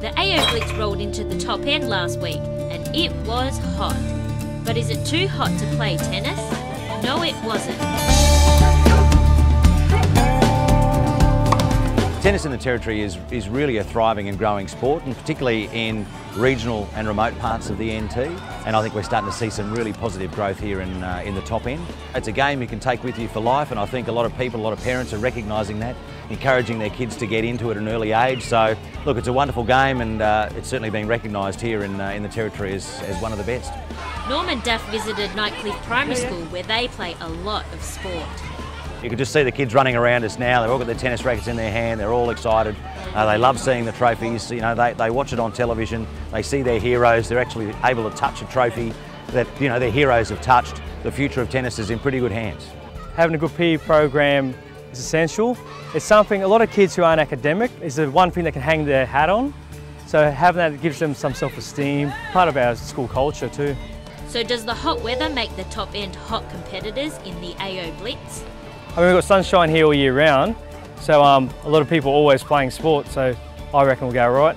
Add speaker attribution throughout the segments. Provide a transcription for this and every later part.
Speaker 1: The AO rolled into the top end last week and it was hot. But is it too hot to play tennis? No, it wasn't.
Speaker 2: Tennis in the Territory is, is really a thriving and growing sport, and particularly in regional and remote parts of the NT. And I think we're starting to see some really positive growth here in, uh, in the top end. It's a game you can take with you for life, and I think a lot of people, a lot of parents are recognising that, encouraging their kids to get into it at an early age. So, look, it's a wonderful game, and uh, it's certainly being recognised here in, uh, in the Territory as, as one of the best.
Speaker 1: Norman Duff visited Nightcliff Primary School where they play a lot of sport.
Speaker 2: You can just see the kids running around us now. They've all got their tennis rackets in their hand. They're all excited. Uh, they love seeing the trophies. You know, they, they watch it on television. They see their heroes. They're actually able to touch a trophy that, you know, their heroes have touched. The future of tennis is in pretty good hands.
Speaker 3: Having a good PE program is essential. It's something a lot of kids who aren't academic is the one thing they can hang their hat on. So having that gives them some self-esteem, part of our school culture too.
Speaker 1: So does the hot weather make the top end hot competitors in the AO Blitz?
Speaker 3: Mean, we've got sunshine here all year round, so um, a lot of people are always playing sport, so I reckon we'll go right.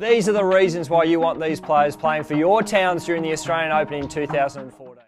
Speaker 4: These are the reasons why you want these players playing for your towns during the Australian Open in 2014.